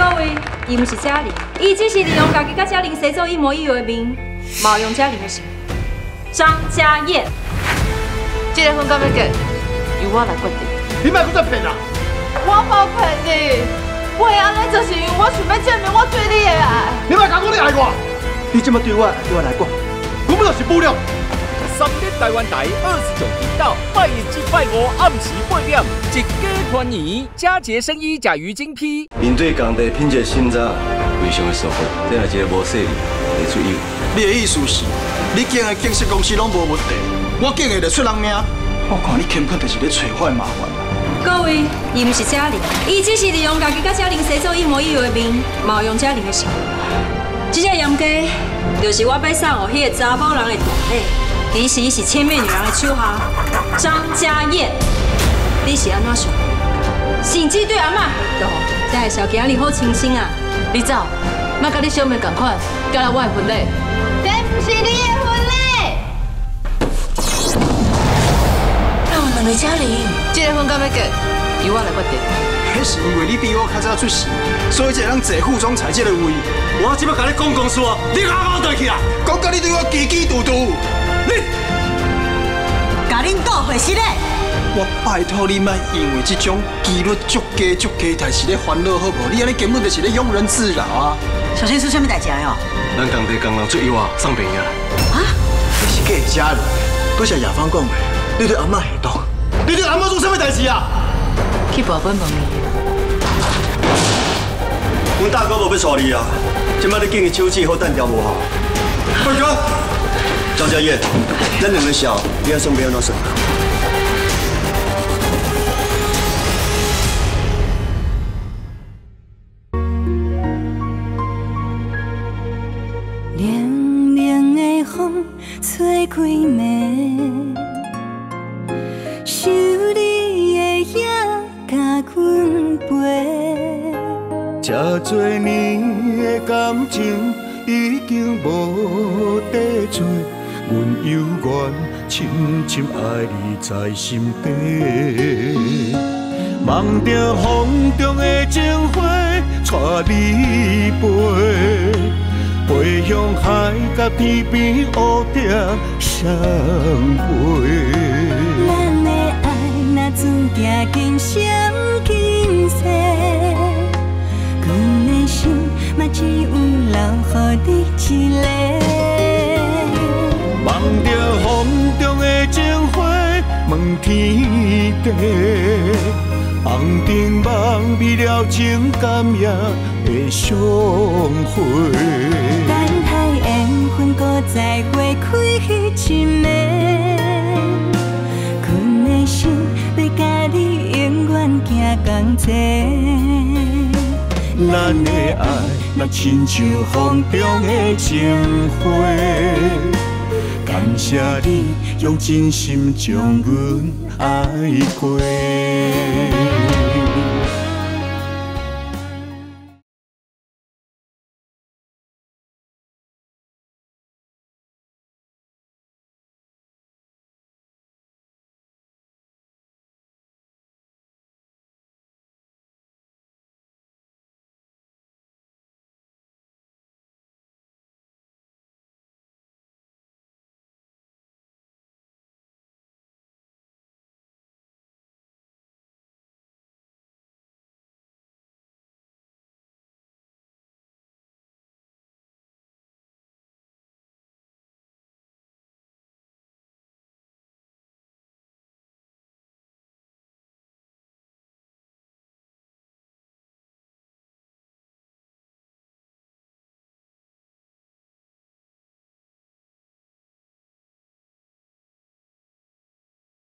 各位，伊毋是嘉玲，伊只是利用家己甲嘉玲生做一模一样的面，冒用嘉玲的姓。张嘉燕，这个婚到要结，由我来决定。你莫再骗啦！我无骗你，我安尼就是因为我想要证明我对你的爱。你莫讲我你爱我，你这么对我，对我来讲，根本就是不了。三立台湾台二十九频道，拜一至拜五暗时八点，一家团圆，佳节生意甲鱼精批。面对工地品质审查非常的疏忽，这也一个无势力的主意。你的意思是，你建的建设公司拢无问题，我建的就出人命。我看你根本就是咧找我的麻烦。各位，伊毋是嘉玲，伊只是利用家己甲嘉玲洗做一模一样的面，冒用嘉玲的姓。这只盐鸡，就是我要送予迄个查某人的大礼。其实是千面女郎的手下张家燕，你是安怎想？甚至对阿妈都好，这个小家里好清新啊！你走，莫甲你小妹同款，交来我的婚礼。这不是你的婚礼。那我两个家里，这个婚到要结，由我来决定。那是因为你比我较早出世，所以才能坐副总裁这个位。我只要甲你讲公事，你阿妈倒去啊！讲到你对我叽叽嘟嘟。你，甲恁倒回去嘞！我拜托你莫因为这种纪律足低足低代志咧烦恼好不？你安尼根本就是咧庸人自扰啊！小心出什么代志哦？咱工地工人最意外送病啊！啊？你是假家人，都是亚芳讲的。你对阿妈下毒，你对阿妈做什么代志啊？去报本问伊。阮大哥无要娶你啊！今摆你竟然手指好单调无好。大哥。张家燕，咱两个小，你要送别人多少？凉凉的风吹开门，想你的夜甲阮陪。这多年的感情已经无地做。阮犹原深深爱你在心底，梦着风中的情花带你飞，飞向海角天边乌蝶相会。咱的爱若注定今生今世，问天地，红尘梦未了情感也会相会。等待缘分，搁再会开一面。阮的心要甲你永远行同齐。咱的爱，若亲像风中的情花。感谢你用真心将阮爱过。